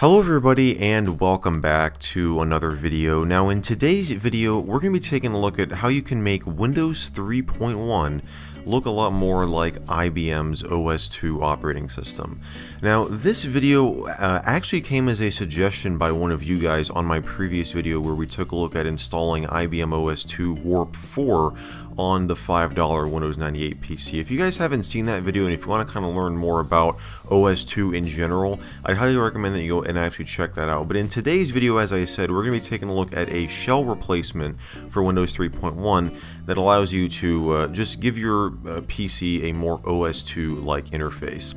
Hello everybody and welcome back to another video. Now in today's video we're going to be taking a look at how you can make Windows 3.1 look a lot more like IBM's OS2 operating system. Now this video uh, actually came as a suggestion by one of you guys on my previous video where we took a look at installing IBM OS2 Warp 4 on the $5 Windows 98 PC. If you guys haven't seen that video and if you want to kind of learn more about OS2 in general, I'd highly recommend that you go and actually check that out. But in today's video, as I said, we're going to be taking a look at a shell replacement for Windows 3.1 that allows you to uh, just give your uh, PC a more OS2-like interface.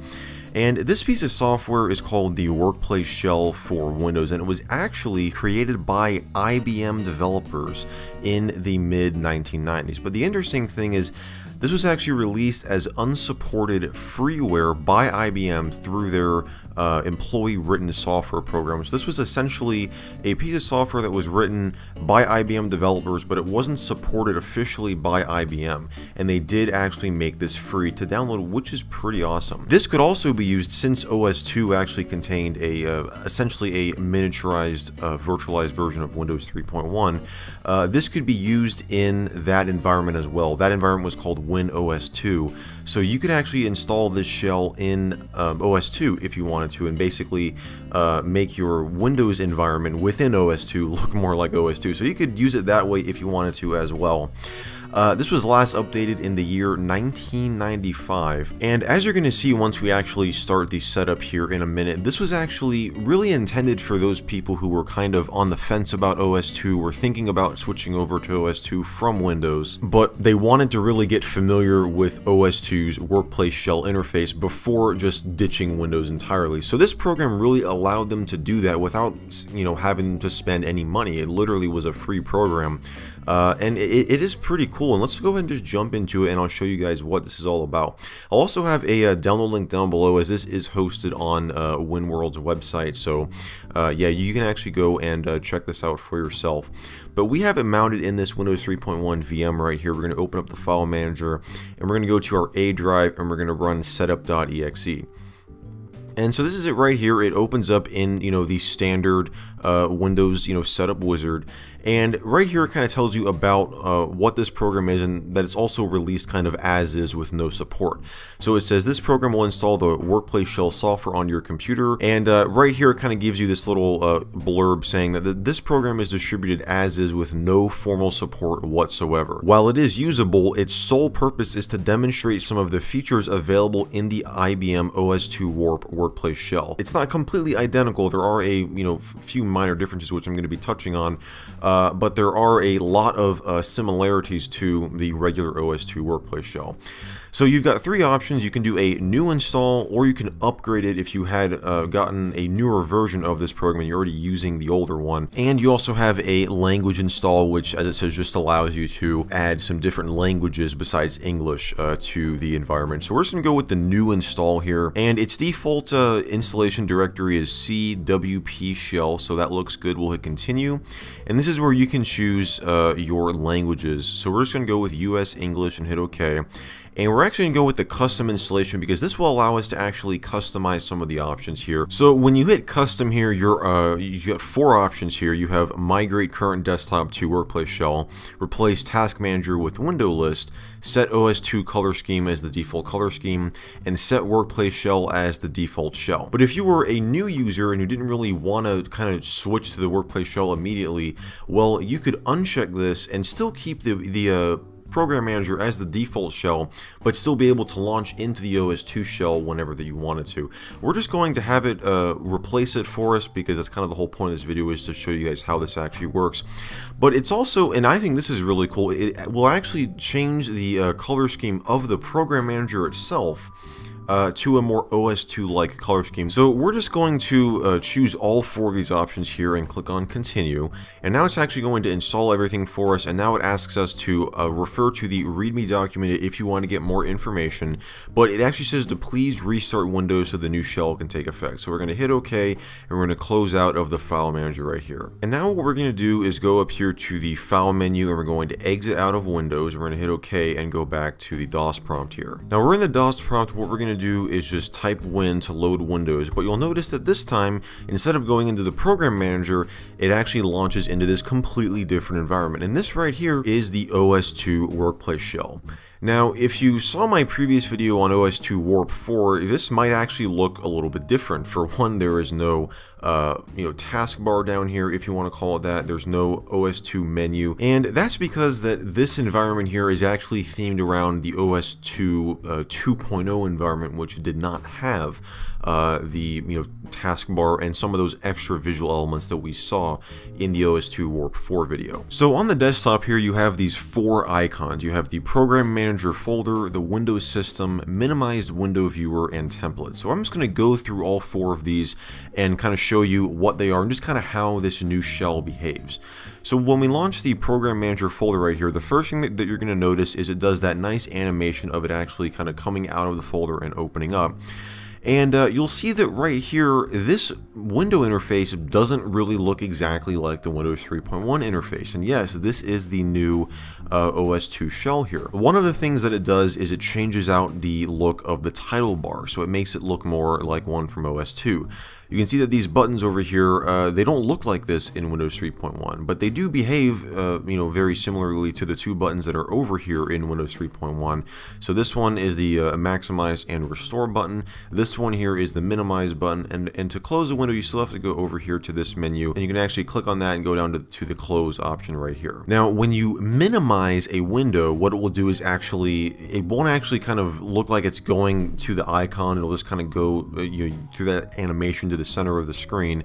And this piece of software is called the Workplace Shell for Windows, and it was actually created by IBM developers in the mid 1990s. But the interesting thing is, this was actually released as unsupported freeware by IBM through their uh, employee written software programs. This was essentially a piece of software that was written by IBM developers, but it wasn't supported officially by IBM. And they did actually make this free to download, which is pretty awesome. This could also be used since OS2 actually contained a uh, essentially a miniaturized uh, virtualized version of Windows 3.1. Uh, this could be used in that environment as well. That environment was called WinOS2. So you could actually install this shell in um, OS2 if you wanted to and basically uh, make your Windows environment within OS2 look more like OS2. So you could use it that way if you wanted to as well. Uh, this was last updated in the year 1995, and as you're going to see once we actually start the setup here in a minute, this was actually really intended for those people who were kind of on the fence about OS2 or thinking about switching over to OS2 from Windows, but they wanted to really get familiar with OS2's Workplace Shell interface before just ditching Windows entirely. So this program really allowed them to do that without, you know, having to spend any money. It literally was a free program uh, and it, it is pretty cool. And let's go ahead and just jump into it and I'll show you guys what this is all about. I'll also have a uh, download link down below as this is hosted on uh, WinWorld's website. So uh, yeah, you can actually go and uh, check this out for yourself. But we have it mounted in this Windows 3.1 VM right here. We're going to open up the file manager and we're going to go to our A drive and we're going to run setup.exe. And so this is it right here. It opens up in, you know, the standard uh, Windows, you know, setup wizard. And right here it kind of tells you about uh, what this program is and that it's also released kind of as is with no support. So it says this program will install the Workplace Shell software on your computer. And uh, right here it kind of gives you this little uh, blurb saying that this program is distributed as is with no formal support whatsoever. While it is usable, its sole purpose is to demonstrate some of the features available in the IBM OS2 Warp Workplace Shell. It's not completely identical. There are a you know few minor differences which I'm going to be touching on, uh, but there are a lot of uh, similarities to the regular OS2 Workplace shell. So you've got three options. You can do a new install or you can upgrade it if you had uh, gotten a newer version of this program and you're already using the older one. And you also have a language install which as it says just allows you to add some different languages besides English uh, to the environment. So we're just going to go with the new install here and its default uh, installation directory is CWP shell so that looks good. We'll hit continue and this is where you can choose uh, your languages. So we're just going to go with US English and hit OK. And we're actually going to go with the custom installation because this will allow us to actually customize some of the options here. So when you hit custom here, you're, uh, you got four options here. You have migrate current desktop to workplace shell, replace task manager with window list, set OS2 color scheme as the default color scheme, and set workplace shell as the default shell. But if you were a new user and you didn't really want to kind of switch to the workplace shell immediately, well, you could uncheck this and still keep the, the uh, Program Manager as the default shell, but still be able to launch into the OS2 shell whenever that you wanted to. We're just going to have it uh, replace it for us because that's kind of the whole point of this video is to show you guys how this actually works. But it's also, and I think this is really cool, it will actually change the uh, color scheme of the Program Manager itself uh, to a more OS2-like color scheme. So we're just going to uh, choose all four of these options here and click on continue. And now it's actually going to install everything for us and now it asks us to uh, refer to the README document if you want to get more information. But it actually says to please restart Windows so the new shell can take effect. So we're going to hit OK and we're going to close out of the file manager right here. And now what we're going to do is go up here to the file menu and we're going to exit out of Windows. We're going to hit OK and go back to the DOS prompt here. Now we're in the DOS prompt. What we're going to to do is just type win to load Windows, but you'll notice that this time, instead of going into the program manager, it actually launches into this completely different environment. And this right here is the OS2 Workplace Shell. Now, if you saw my previous video on OS2 Warp 4, this might actually look a little bit different. For one, there is no, uh, you know, taskbar down here, if you want to call it that. There's no OS2 menu, and that's because that this environment here is actually themed around the OS2 uh, 2.0 environment, which did not have uh, the you know taskbar and some of those extra visual elements that we saw in the OS2 Warp 4 video. So on the desktop here, you have these four icons. You have the Program Manager folder, the Windows system, minimized window viewer, and template. So I'm just going to go through all four of these and kind of show you what they are and just kind of how this new shell behaves. So when we launch the Program Manager folder right here, the first thing that, you're going to notice is it does that nice animation of it actually kind of coming out of the folder and opening up. And uh, you'll see that right here, this window interface doesn't really look exactly like the Windows 3.1 interface. And yes, this is the new uh, OS 2 shell here. One of the things that it does is it changes out the look of the title bar, so it makes it look more like one from OS 2. You can see that these buttons over here, uh, they don't look like this in Windows 3.1, but they do behave, uh, you know, very similarly to the two buttons that are over here in Windows 3.1. So this one is the uh, maximize and restore button. This one here is the minimize button, and, and to close the window, you still have to go over here to this menu, and you can actually click on that and go down to, to the close option right here. Now, when you minimize a window, what it will do is actually, it won't actually kind of look like it's going to the icon, it'll just kind of go uh, you know, through that animation to the the center of the screen.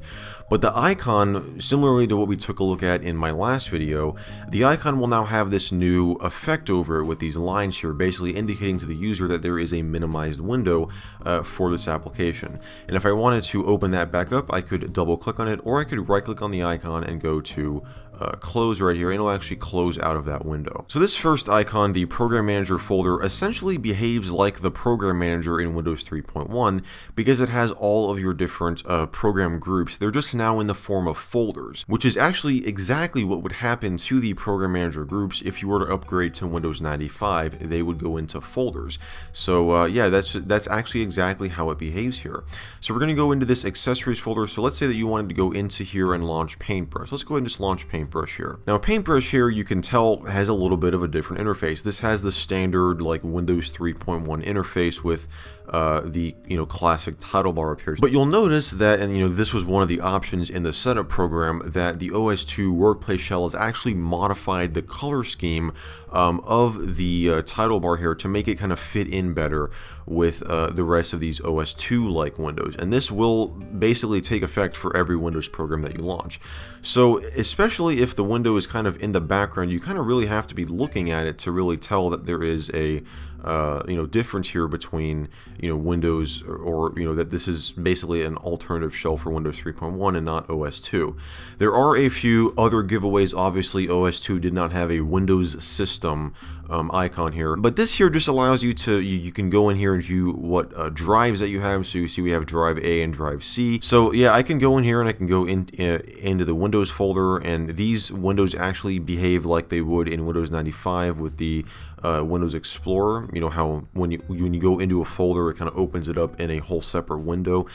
But the icon, similarly to what we took a look at in my last video, the icon will now have this new effect over it with these lines here, basically indicating to the user that there is a minimized window uh, for this application. And if I wanted to open that back up, I could double click on it, or I could right click on the icon and go to uh, close right here and it'll actually close out of that window. So this first icon, the Program Manager folder, essentially behaves like the Program Manager in Windows 3.1 because it has all of your different uh, program groups. They're just now in the form of folders, which is actually exactly what would happen to the Program Manager groups if you were to upgrade to Windows 95. They would go into folders. So uh, yeah, that's that's actually exactly how it behaves here. So we're going to go into this accessories folder. So let's say that you wanted to go into here and launch Paintbrush. Let's go ahead and just launch Paintbrush paintbrush here. Now paintbrush here you can tell has a little bit of a different interface. This has the standard like Windows 3.1 interface with uh, the you know classic title bar appears. But you'll notice that, and you know this was one of the options in the setup program, that the OS2 Workplace Shell has actually modified the color scheme um, of the uh, title bar here to make it kind of fit in better with uh, the rest of these OS2 like windows. And this will basically take effect for every Windows program that you launch. So especially if the window is kind of in the background, you kind of really have to be looking at it to really tell that there is a uh, you know difference here between you know Windows or, or, you know that this is basically an alternative shell for Windows 3.1 and not OS 2. There are a few other giveaways. Obviously, OS 2 did not have a Windows system um, icon here, but this here just allows you to you, you can go in here and view what uh, drives that you have. So you see we have drive A and drive C. So yeah, I can go in here and I can go in uh, into the Windows folder, and these windows actually behave like they would in Windows 95 with the uh, Windows Explorer. You know how when you when you go into a folder, it kind of opens it up in a whole separate window.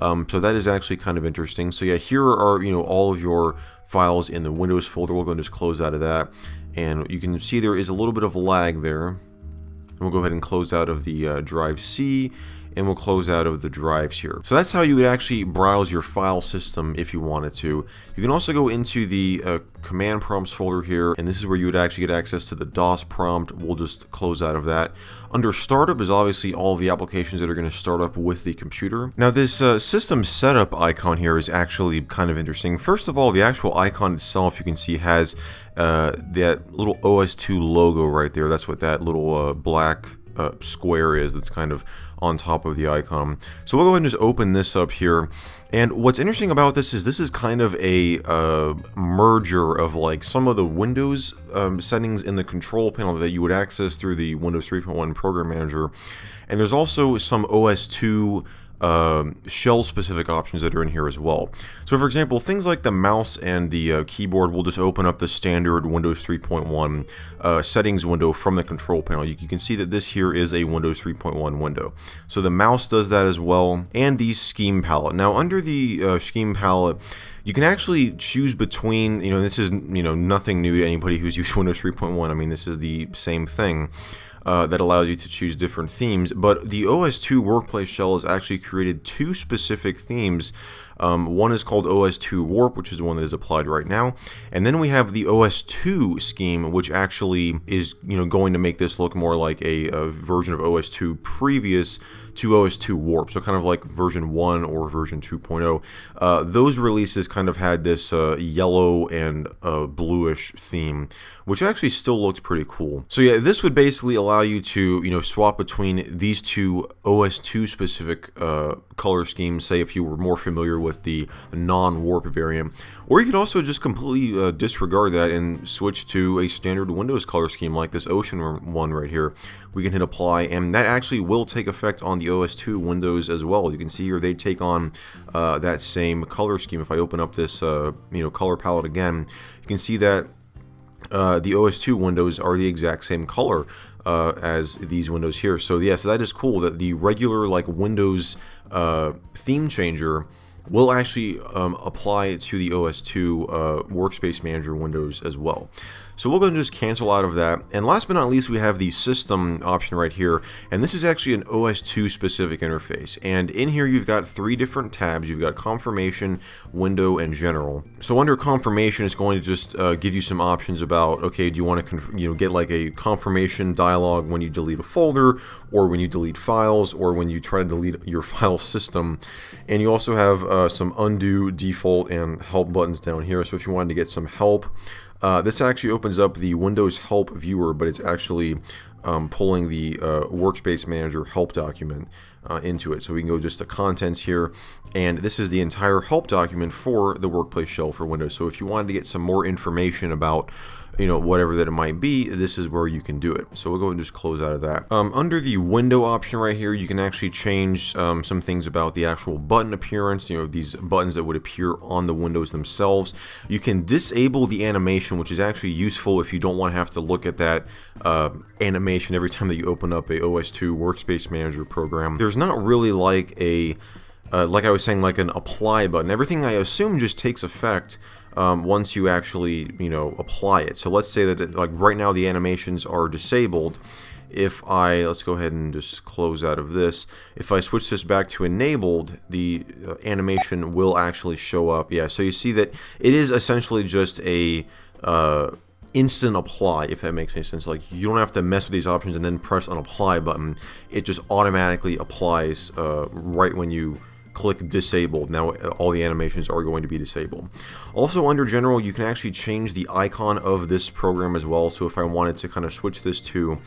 Um, so that is actually kind of interesting. So yeah, here are you know all of your files in the Windows folder. We'll go and just close out of that, and you can see there is a little bit of lag there. And we'll go ahead and close out of the uh, drive C and we'll close out of the drives here. So that's how you would actually browse your file system if you wanted to. You can also go into the uh, command prompts folder here, and this is where you would actually get access to the DOS prompt. We'll just close out of that. Under startup is obviously all the applications that are going to start up with the computer. Now this uh, system setup icon here is actually kind of interesting. First of all, the actual icon itself you can see has uh, that little OS2 logo right there. That's what that little uh, black uh, square is that's kind of on top of the icon. So we'll go ahead and just open this up here. And what's interesting about this is this is kind of a uh, merger of like some of the Windows um, settings in the control panel that you would access through the Windows 3.1 Program Manager. And there's also some OS 2 um, shell-specific options that are in here as well. So for example, things like the mouse and the uh, keyboard will just open up the standard Windows 3.1 uh, settings window from the control panel. You, you, can see that this here is a Windows 3.1 window. So the mouse does that as well, and the scheme palette. Now under the uh, scheme palette, you can actually choose between, you know, this is, you know, nothing new to anybody who's used Windows 3.1. I mean, this is the same thing uh, that allows you to choose different themes. But the OS2 Workplace Shell has actually created two specific themes. Um, one is called OS2 Warp, which is the one that is applied right now, and then we have the OS2 scheme, which actually is you know going to make this look more like a, a version of OS2 previous to OS2 Warp, so kind of like version 1 or version 2.0. Uh, those releases kind of had this uh, yellow and uh, bluish theme, which actually still looked pretty cool. So yeah, this would basically allow you to, you know, swap between these two OS2 specific uh, color schemes, say if you were more familiar with the non-warp variant, or you could also just completely uh, disregard that and switch to a standard Windows color scheme like this Ocean one right here. We can hit apply, and that actually will take effect on the OS2 Windows as well. You can see here they take on uh, that same color scheme. If I open up this uh, you know color palette again, you can see that uh, the OS2 windows are the exact same color uh, as these windows here. So yes, yeah, so that is cool that the regular like Windows uh, theme changer will actually um, apply to the OS2 uh, Workspace Manager windows as well. So we'll go and just cancel out of that. And last but not least, we have the system option right here. And this is actually an OS2 specific interface. And in here, you've got three different tabs. You've got confirmation, window, and general. So under confirmation, it's going to just uh, give you some options about, okay, do you want to you know get like a confirmation dialog when you delete a folder or when you delete files or when you try to delete your file system. And you also have uh, some undo, default, and help buttons down here. So if you wanted to get some help, uh, this actually opens up the Windows Help viewer, but it's actually um, pulling the uh, Workspace Manager help document uh, into it. So we can go just to contents here, and this is the entire help document for the Workplace Shell for Windows. So if you wanted to get some more information about you know, whatever that it might be, this is where you can do it. So we'll go and just close out of that. Um, under the window option right here, you can actually change um, some things about the actual button appearance, you know, these buttons that would appear on the windows themselves. You can disable the animation, which is actually useful if you don't want to have to look at that uh, animation every time that you open up a OS2 Workspace Manager program. There's not really like a, uh, like I was saying, like an apply button. Everything I assume just takes effect um, once you actually, you know, apply it. So let's say that, it, like, right now the animations are disabled. If I, let's go ahead and just close out of this. If I switch this back to enabled, the uh, animation will actually show up. Yeah, so you see that it is essentially just a... Uh, instant apply if that makes any sense like you don't have to mess with these options and then press an apply button it just automatically applies uh, right when you click disabled. Now all the animations are going to be disabled. Also under general you can actually change the icon of this program as well. So if I wanted to kind of switch this to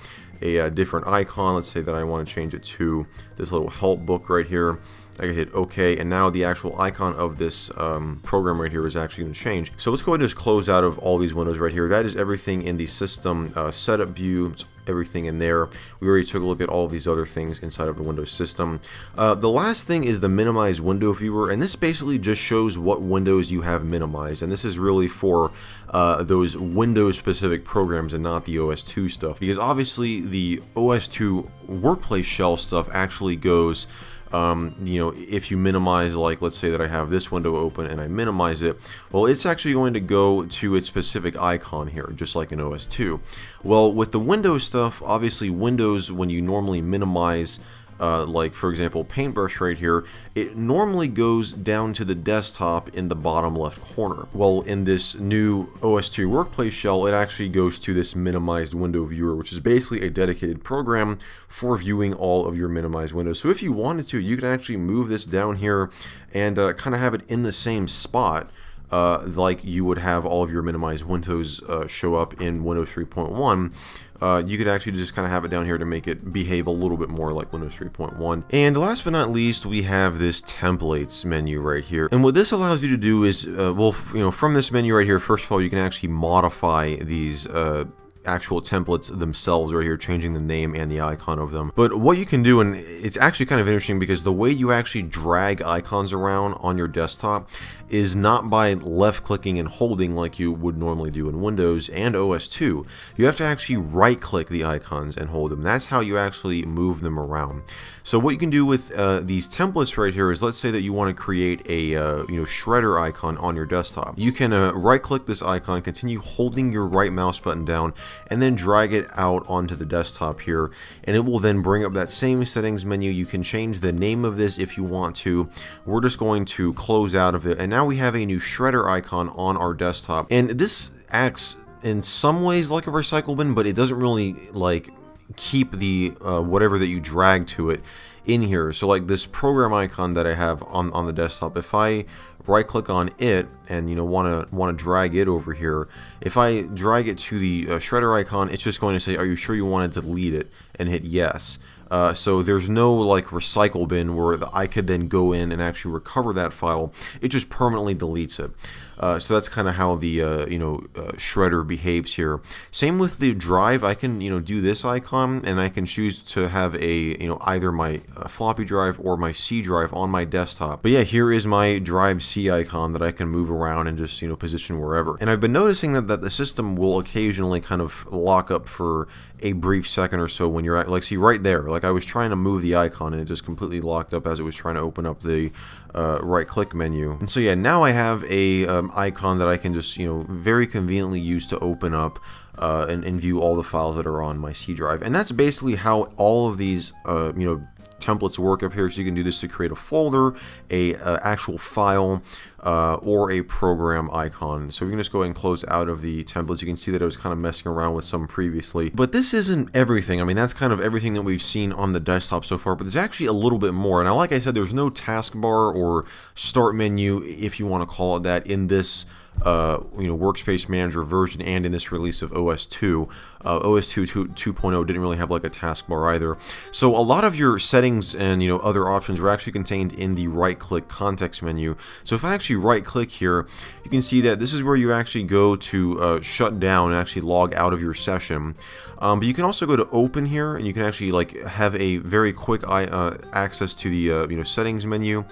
a, a uh, different icon, let's say that I want to change it to this little help book right here. I can hit OK, and now the actual icon of this um, program right here is actually going to change. So let's go ahead and just close out of all these windows right here. That is everything in the system uh, setup view. It's everything in there. We already took a look at all of these other things inside of the Windows system. Uh, the last thing is the minimize window viewer, and this basically just shows what windows you have minimized, and this is really for uh, those Windows specific programs and not the OS2 stuff, because obviously the OS2 workplace shell stuff actually goes um, you know, if you minimize, like, let's say that I have this window open and I minimize it, well, it's actually going to go to its specific icon here, just like in OS2. Well, with the Windows stuff, obviously Windows, when you normally minimize uh, like for example paintbrush right here it normally goes down to the desktop in the bottom left corner. Well in this new OS2 workplace shell it actually goes to this minimized window viewer which is basically a dedicated program for viewing all of your minimized windows. So if you wanted to you can actually move this down here and uh, kind of have it in the same spot uh, like you would have all of your minimized windows uh, show up in Windows 3.1 uh, you could actually just kind of have it down here to make it behave a little bit more like Windows 3.1. And last but not least, we have this templates menu right here. And what this allows you to do is, uh, well, you know, from this menu right here, first of all, you can actually modify these uh, actual templates themselves right here, changing the name and the icon of them. But what you can do, and it's actually kind of interesting because the way you actually drag icons around on your desktop is not by left clicking and holding like you would normally do in Windows and OS 2. You have to actually right click the icons and hold them. That's how you actually move them around. So what you can do with uh, these templates right here is let's say that you want to create a uh, you know shredder icon on your desktop. You can uh, right click this icon, continue holding your right mouse button down and then drag it out onto the desktop here and it will then bring up that same settings menu. You can change the name of this if you want to. We're just going to close out of it and now we have a new shredder icon on our desktop and this acts in some ways like a recycle bin but it doesn't really like keep the uh, whatever that you drag to it in here. So like this program icon that I have on, on the desktop, if I right click on it and you know want to want to drag it over here, if I drag it to the uh, shredder icon, it's just going to say, are you sure you want to delete it? And hit yes. Uh, so there's no like recycle bin where I could then go in and actually recover that file. It just permanently deletes it. Uh, so that's kind of how the uh, you know uh, shredder behaves here. Same with the drive. I can you know do this icon and I can choose to have a you know either my uh, floppy drive or my C drive on my desktop. But yeah, here is my drive C icon that I can move around and just you know position wherever. And I've been noticing that that the system will occasionally kind of lock up for a brief second or so when you're at like see right there like I was trying to move the icon and it just completely locked up as it was trying to open up the uh, right click menu. And so yeah now I have a um, icon that I can just you know very conveniently use to open up uh, and, and, view all the files that are on my C drive. And that's basically how all of these uh, you know templates work up here so you can do this to create a folder a actual file uh, or a program icon. So we can just go ahead and close out of the templates. You can see that I was kind of messing around with some previously. But this isn't everything. I mean, that's kind of everything that we've seen on the desktop so far, but there's actually a little bit more. And like I said, there's no taskbar or start menu, if you want to call it that, in this uh, you know workspace manager version and in this release of OS 2. Uh, OS 2 2.0 didn't really have like a taskbar either. So a lot of your settings and you know other options were actually contained in the right click context menu. So if I actually right click here, you can see that this is where you actually go to uh, shut down and actually log out of your session. Um, but you can also go to open here and you can actually like have a very quick uh, access to the uh, you know settings menu.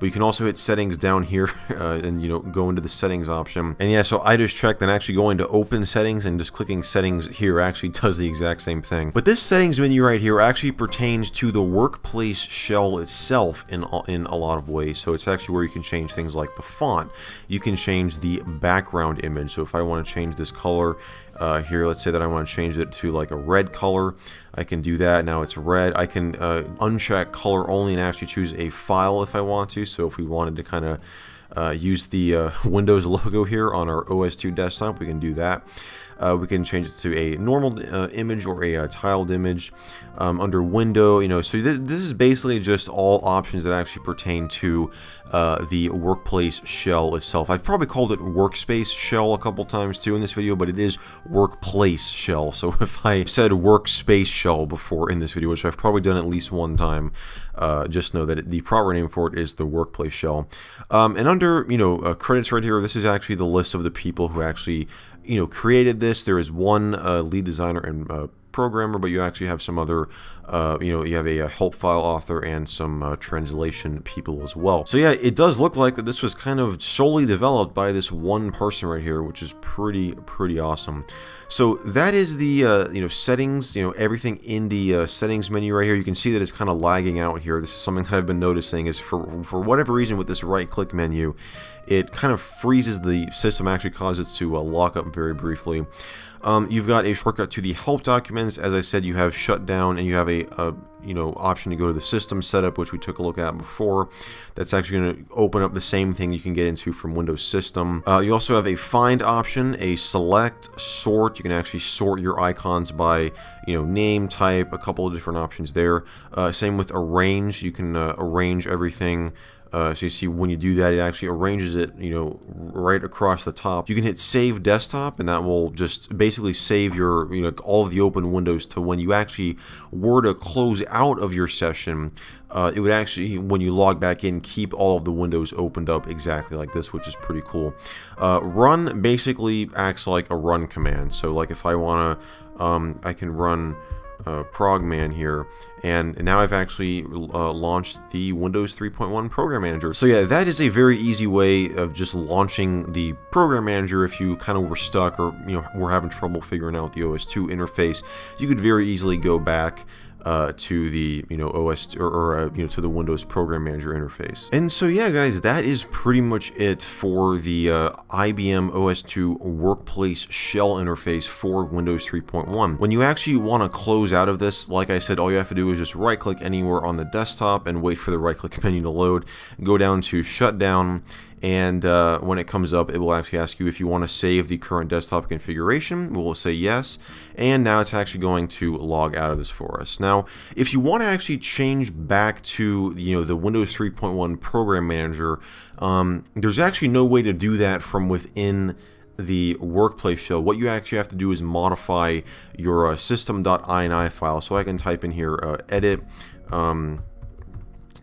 But you can also hit settings down here uh, and, you know, go into the settings option. And yeah, so I just checked and actually going to open settings and just clicking settings here actually does the exact same thing. But this settings menu right here actually pertains to the workplace shell itself in, in a lot of ways. So it's actually where you can change things like the font. You can change the background image. So if I want to change this color uh, here, let's say that I want to change it to like a red color. I can do that. Now it's red. I can uh, uncheck color only and actually choose a file if I want to. So if we wanted to kind of uh, use the uh, Windows logo here on our OS2 desktop, we can do that. Uh, we can change it to a normal uh, image or a, a uh, tiled image um, under window you know so th this is basically just all options that actually pertain to uh, the workplace shell itself. I've probably called it workspace shell a couple times too in this video but it is workplace shell. So if I said workspace shell before in this video which I've probably done at least one time uh, just know that it, the proper name for it is the workplace shell. Um, and under you know uh, credits right here this is actually the list of the people who actually you know created this. There is one uh, lead designer and uh, programmer, but you actually have some other, uh, you know, you have a, a, help file author and some uh, translation people as well. So yeah, it does look like that this was kind of solely developed by this one person right here, which is pretty, pretty awesome. So that is the, uh, you know, settings, you know, everything in the uh, settings menu right here. You can see that it's kind of lagging out here. This is something that I've been noticing is for, for whatever reason with this right click menu, it kind of freezes the system, actually causes it to uh, lock up very briefly. Um, you've got a shortcut to the help documents. As I said, you have shutdown and you have a, a, you know option to go to the system setup, which we took a look at before. That's actually going to open up the same thing you can get into from Windows System. Uh, you also have a find option, a select, sort. You can actually sort your icons by you know name, type, a couple of different options there. Uh, same with arrange. You can uh, arrange everything Uh, so you see when you do that, it actually arranges it, you know, right across the top. You can hit Save Desktop, and that will just basically save your, you know, all of the open windows to when you actually were to close out of your session. Uh, it would actually, when you log back in, keep all of the windows opened up exactly like this, which is pretty cool. Uh, run basically acts like a run command. So like if I want to, um, I can run uh, Progman here and now I've actually uh, launched the Windows 3.1 Program Manager. So yeah, that is a very easy way of just launching the Program Manager if you kind of were stuck or you know were having trouble figuring out the OS2 interface. You could very easily go back uh, to the you know OS or, or uh, you know to the Windows Program Manager interface. And so yeah, guys, that is pretty much it for the uh, IBM OS2 Workplace Shell interface for Windows 3.1. When you actually want to close out of this, like I said, all you have to do is just right-click anywhere on the desktop and wait for the right-click menu to load. Go down to Shutdown and uh, when it comes up it will actually ask you if you want to save the current desktop configuration. We'll say yes. And now it's actually going to log out of this for us. Now if you want to actually change back to you know the Windows 3.1 program manager um, there's actually no way to do that from within the workplace shell, what you actually have to do is modify your uh, system.ini file. So I can type in here uh, edit, um,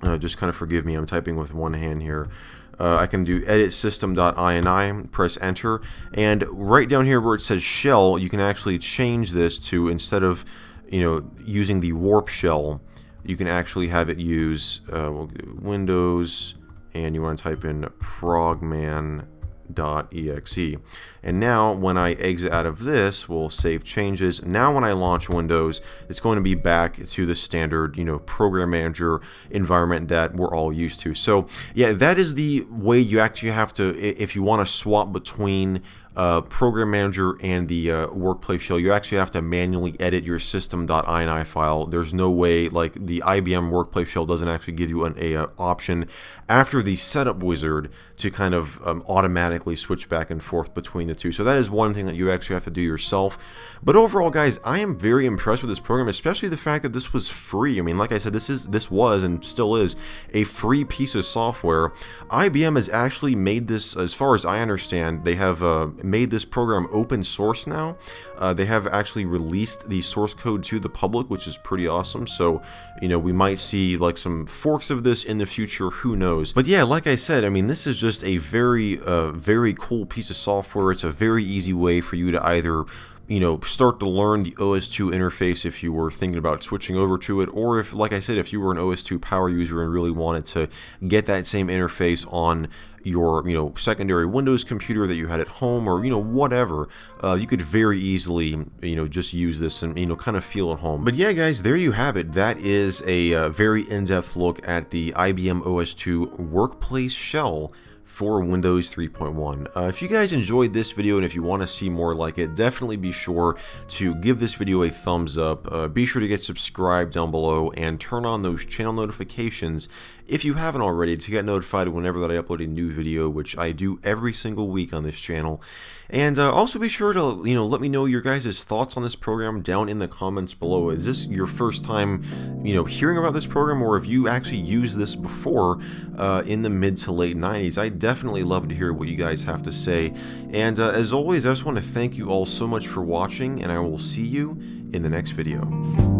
uh, just kind of forgive me, I'm typing with one hand here uh, I can do edit system.ini, press enter, and right down here where it says shell, you can actually change this to instead of you know using the warp shell, you can actually have it use uh, Windows, and you want to type in progman .exe. And now when I exit out of this, we'll save changes. Now when I launch Windows, it's going to be back to the standard, you know, program manager environment that we're all used to. So yeah, that is the way you actually have to, if you want to swap between uh, program manager and the uh, workplace shell, you actually have to manually edit your system.ini file. There's no way, like the IBM workplace shell doesn't actually give you an a, uh, option after the setup wizard to kind of um, automatically switch back and forth between the two. So that is one thing that you actually have to do yourself. But overall, guys, I am very impressed with this program, especially the fact that this was free. I mean, like I said, this is this was and still is a free piece of software. IBM has actually made this, as far as I understand, they have uh, made this program open source now. Uh, they have actually released the source code to the public, which is pretty awesome. So, you know, we might see like some forks of this in the future. Who knows? But yeah, like I said, I mean, this is just a very, uh, very cool piece of software. It's a very easy way for you to either you know, start to learn the OS2 interface if you were thinking about switching over to it, or if, like I said, if you were an OS2 power user and really wanted to get that same interface on your, you know, secondary Windows computer that you had at home, or, you know, whatever, uh, you could very easily, you know, just use this and, you know, kind of feel at home. But yeah, guys, there you have it. That is a uh, very in-depth look at the IBM OS2 Workplace Shell for Windows 3.1. Uh, if you guys enjoyed this video and if you want to see more like it, definitely be sure to give this video a thumbs up. Uh, be sure to get subscribed down below and turn on those channel notifications if you haven't already to get notified whenever that I upload a new video, which I do every single week on this channel. And uh, also be sure to, you know, let me know your guys' thoughts on this program down in the comments below. Is this your first time, you know, hearing about this program or have you actually used this before uh, in the mid to late 90s? I definitely love to hear what you guys have to say. And uh, as always, I just want to thank you all so much for watching and I will see you in the next video.